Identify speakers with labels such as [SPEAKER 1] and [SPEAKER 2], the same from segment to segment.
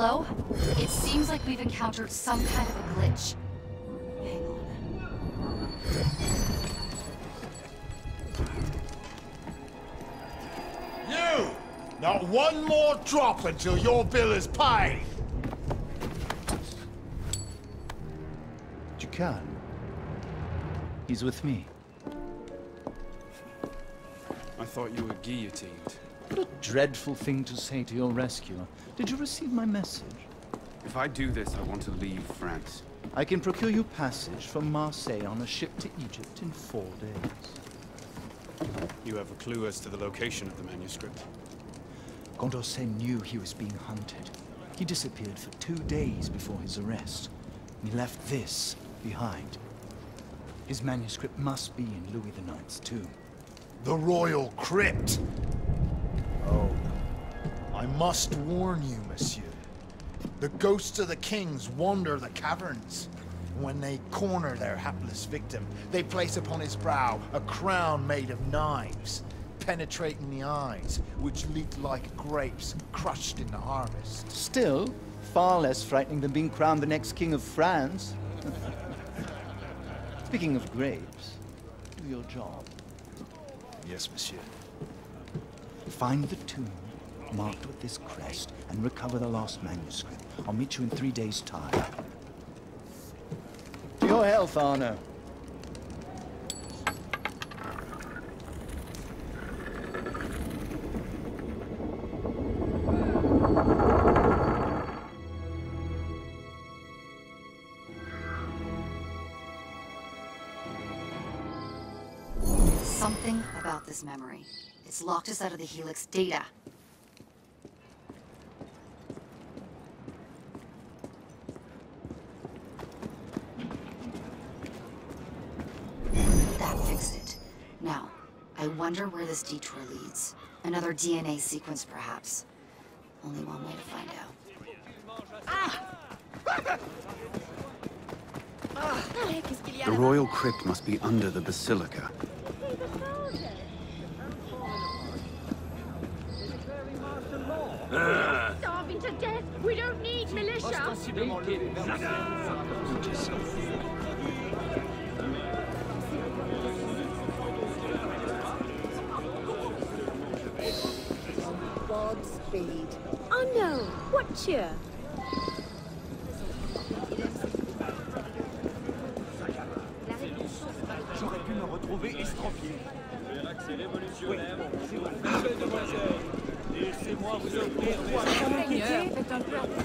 [SPEAKER 1] Hello? It seems like we've encountered some kind of a glitch. Hang on.
[SPEAKER 2] You! Not one more drop until your bill is paid!
[SPEAKER 3] Jukan. He's with me.
[SPEAKER 4] I thought you were guillotined.
[SPEAKER 3] What a dreadful thing to say to your rescuer. Did you receive my message?
[SPEAKER 4] If I do this, I want to leave France.
[SPEAKER 3] I can procure you passage from Marseille on a ship to Egypt in four days.
[SPEAKER 4] You have a clue as to the location of the manuscript?
[SPEAKER 3] Condorcet knew he was being hunted. He disappeared for two days before his arrest. He left this behind. His manuscript must be in Louis IX's tomb.
[SPEAKER 2] The Royal Crypt! Oh, I must warn you, monsieur. The ghosts of the kings wander the caverns. When they corner their hapless victim, they place upon his brow a crown made of knives, penetrating the eyes, which leak like grapes crushed in the harvest.
[SPEAKER 3] Still, far less frightening than being crowned the next king of France. Speaking of grapes, do your job.
[SPEAKER 2] Yes, monsieur.
[SPEAKER 3] Find the tomb marked with this crest and recover the lost manuscript. I'll meet you in three days' time. To your health, Arno.
[SPEAKER 1] Something about this memory. It's locked us out of the Helix data. That fixed it. Now, I wonder where this detour leads. Another DNA sequence, perhaps. Only one way to find out. Ah!
[SPEAKER 4] The royal crypt must be under the basilica.
[SPEAKER 5] Starving to death! We don't need militia!
[SPEAKER 6] Godspeed. Oh no, what cheer?
[SPEAKER 7] J'aurais pu me retrouver estropié.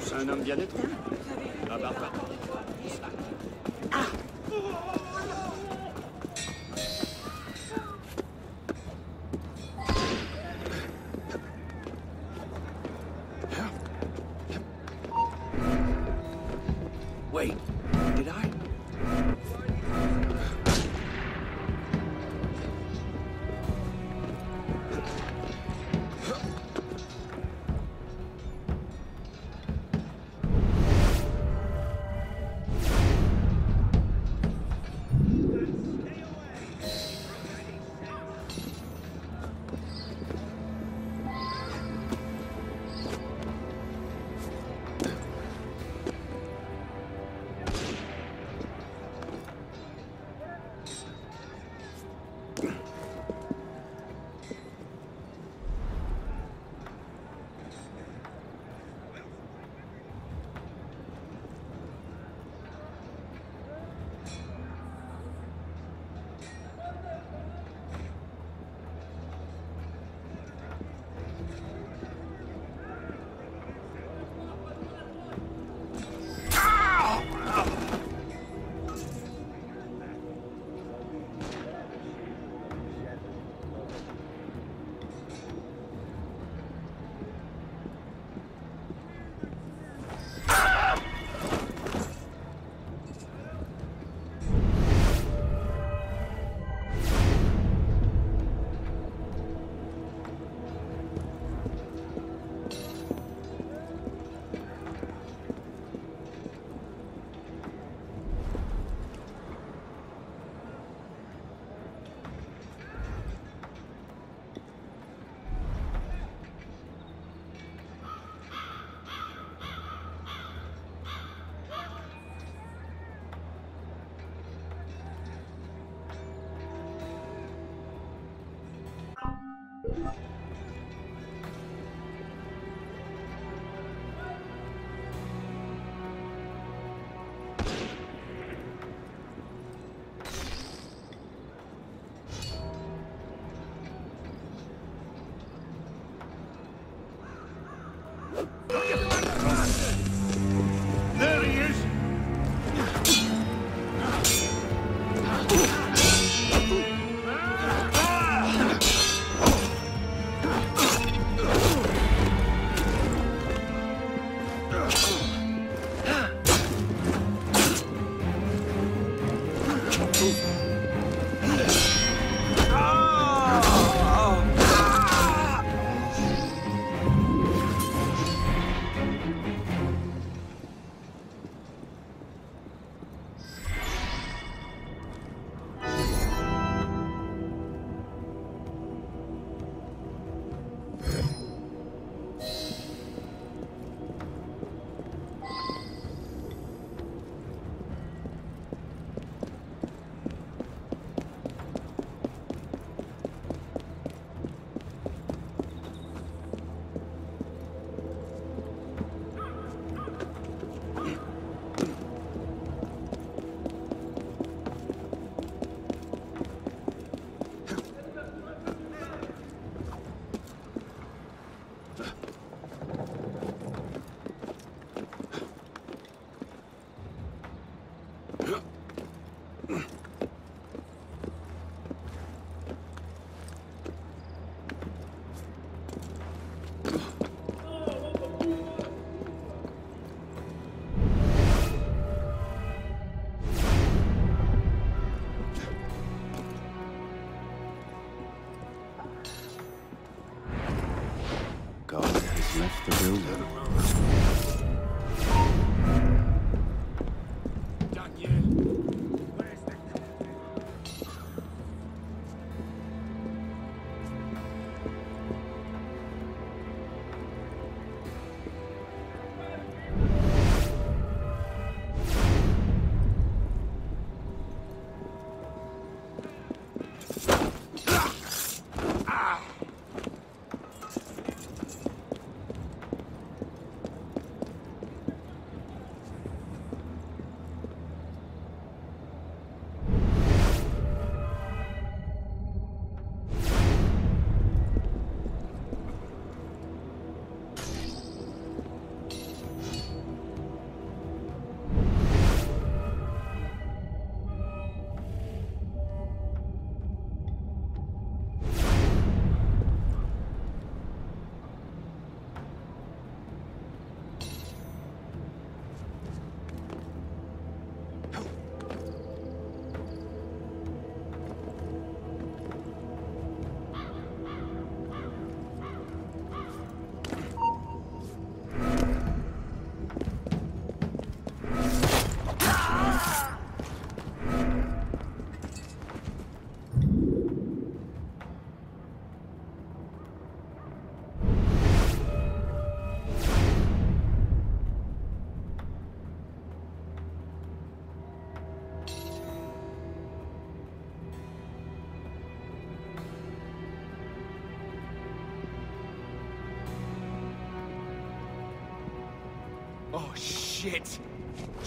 [SPEAKER 4] C'est un homme bien étrange.
[SPEAKER 7] Ah bah,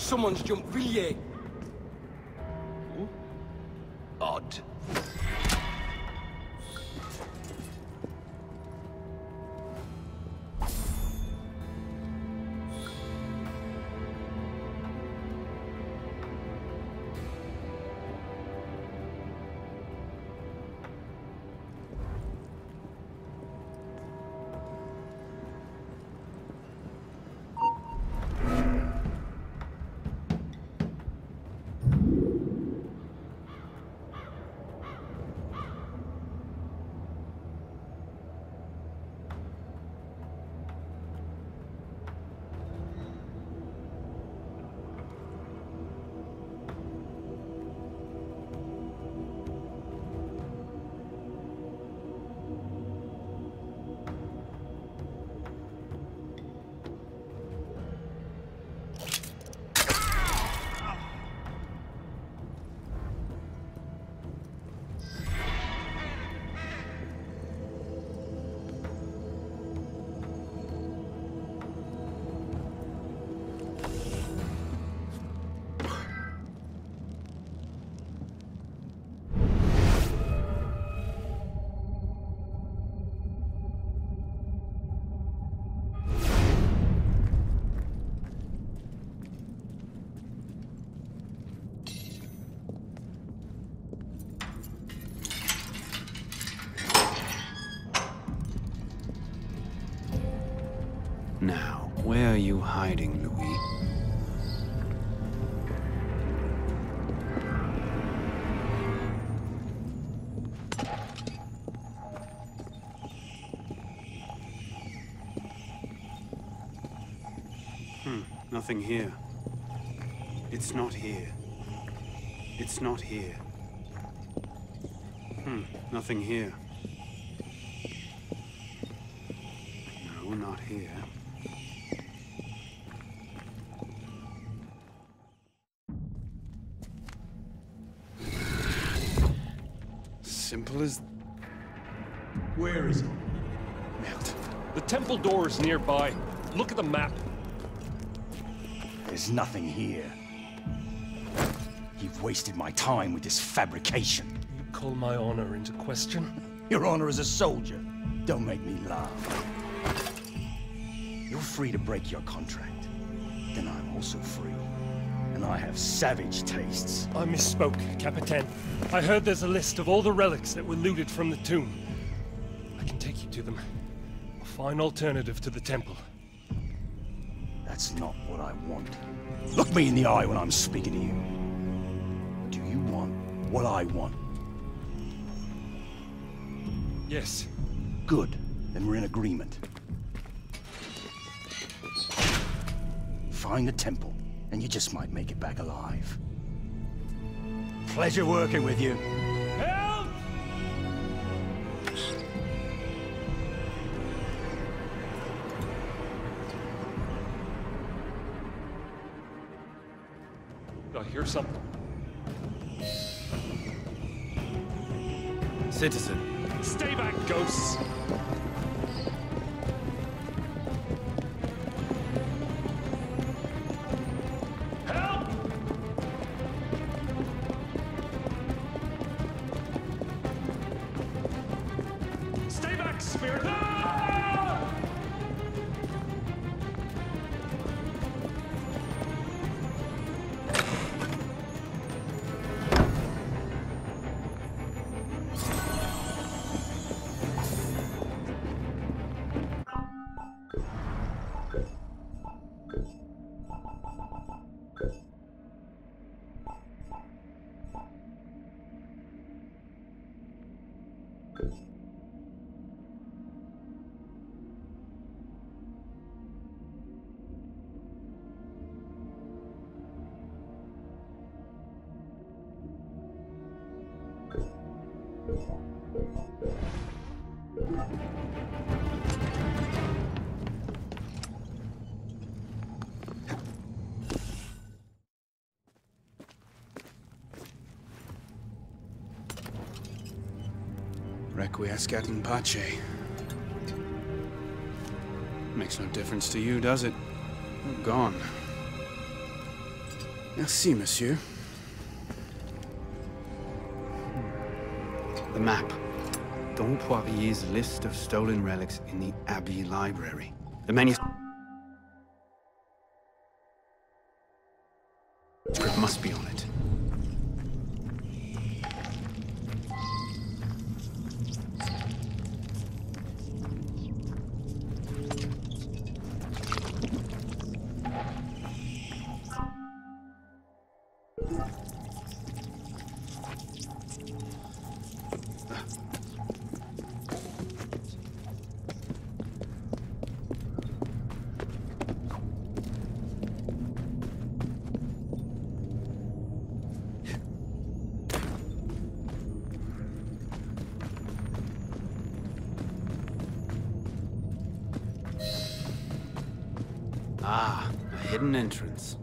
[SPEAKER 8] Someone's jumped Villiers!
[SPEAKER 4] Are you hiding, Louis? Hmm, nothing here. It's not here. It's not here. Hmm, nothing here. No, not here. Simple as...
[SPEAKER 7] Where is it?
[SPEAKER 4] Melt.
[SPEAKER 9] The temple door is nearby. Look at the map.
[SPEAKER 8] There's nothing here. You've wasted my time with this fabrication.
[SPEAKER 9] You call my honor into question?
[SPEAKER 8] Your honor as a soldier. Don't make me laugh. You're free to break your contract. Then I'm also free. And I have savage tastes.
[SPEAKER 9] I misspoke, Capitan. I heard there's a list of all the relics that were looted from the tomb. I can take you to them. A fine alternative to the temple.
[SPEAKER 8] That's not what I want. Look me in the eye when I'm speaking to you. Do you want what I want?
[SPEAKER 9] Yes.
[SPEAKER 8] Good. Then we're in agreement. Find the temple, and you just might make it back alive. Pleasure working with you.
[SPEAKER 9] Help! I hear something.
[SPEAKER 4] Citizen.
[SPEAKER 9] Stay back, ghosts!
[SPEAKER 4] Requiescat in pace. Makes no difference to you, does it? You're gone. Merci, monsieur. Hmm. The map. Dom Poirier's list of stolen relics in the Abbey Library. The manuscript Ah, a hidden entrance.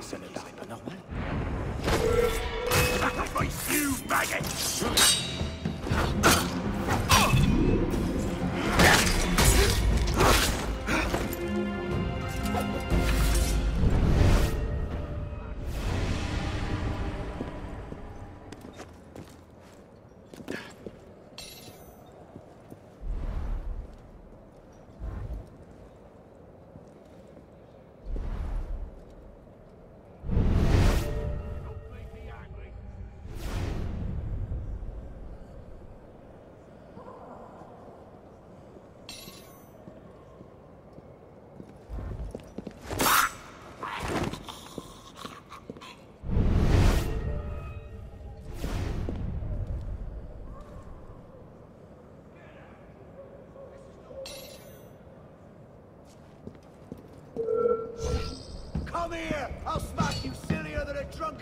[SPEAKER 8] Ça ne paraît pas normal.
[SPEAKER 10] You maggot!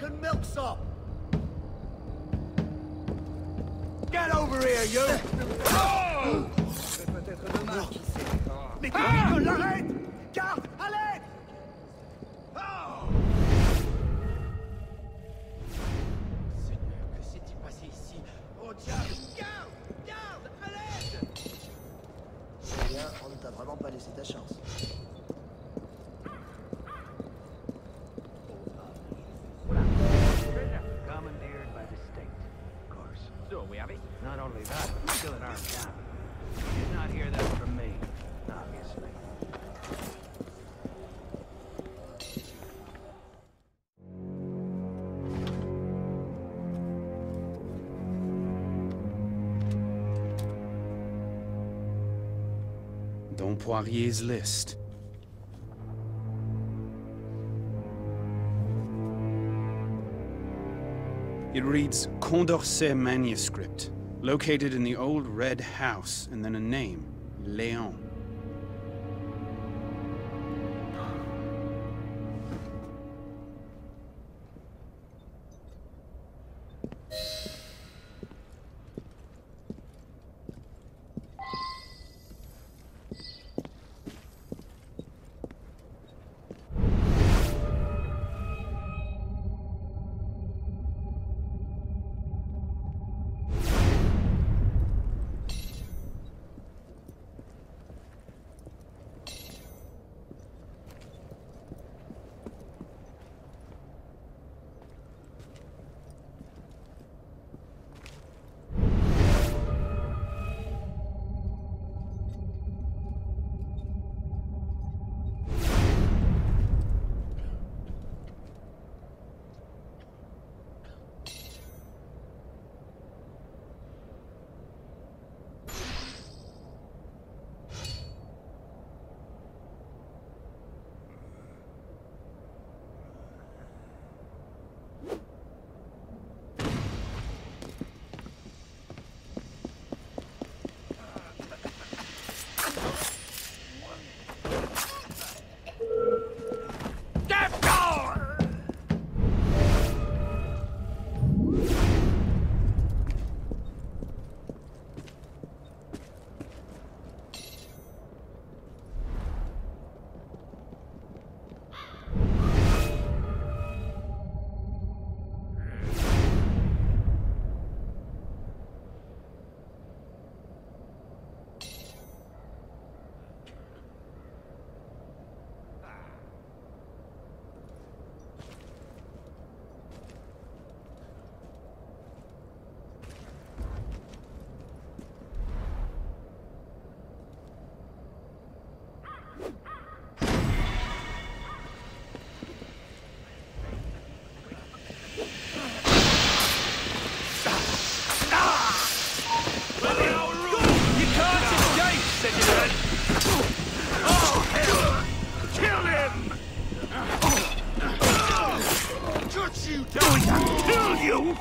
[SPEAKER 10] fucking milksop! Get over here, you! Oh!
[SPEAKER 4] Poirier's list. It reads Condorcet Manuscript, located in the old red house, and then a name,
[SPEAKER 10] Leon. you down! I'll kill you!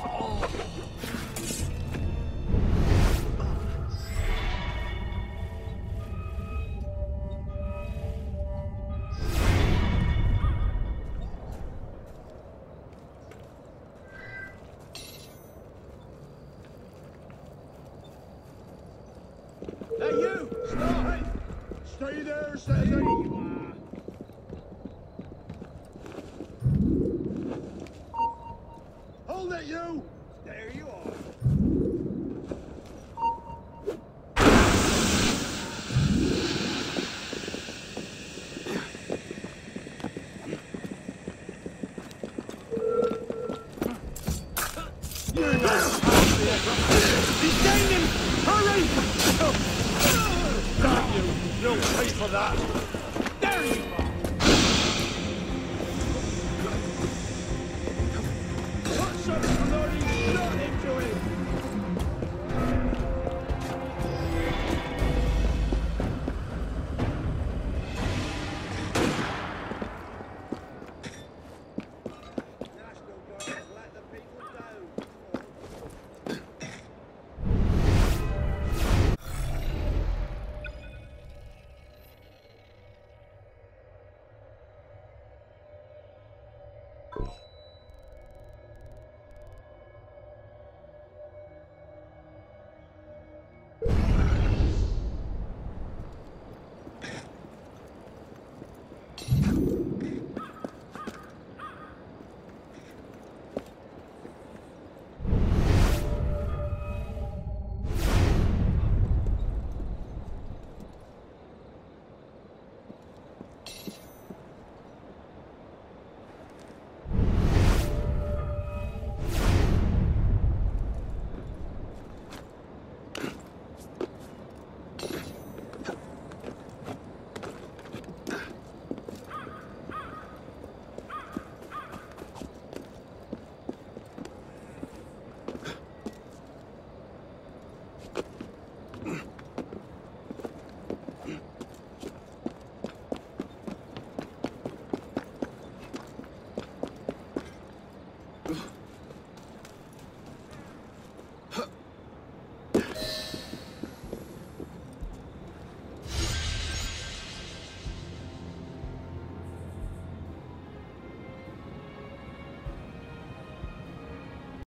[SPEAKER 10] There you are!